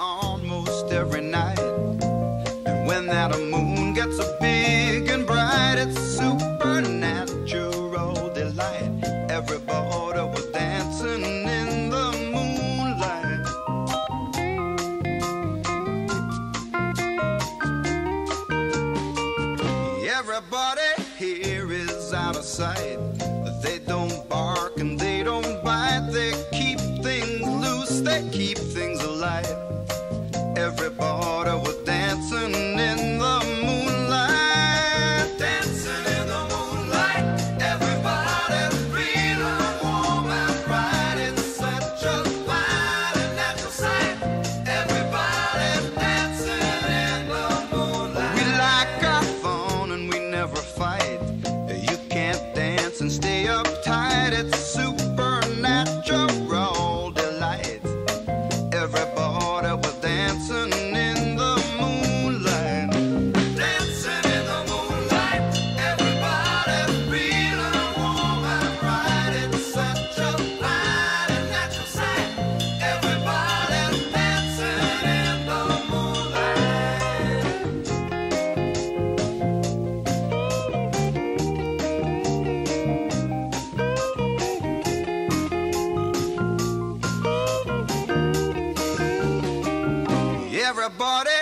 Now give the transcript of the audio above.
almost every night. And when that moon gets so big and bright, it's supernatural delight. Every border was dancing in the moonlight. Everybody here is out of sight. They don't bark and they don't bite. They keep things loose. They keep things alive. Everybody Everybody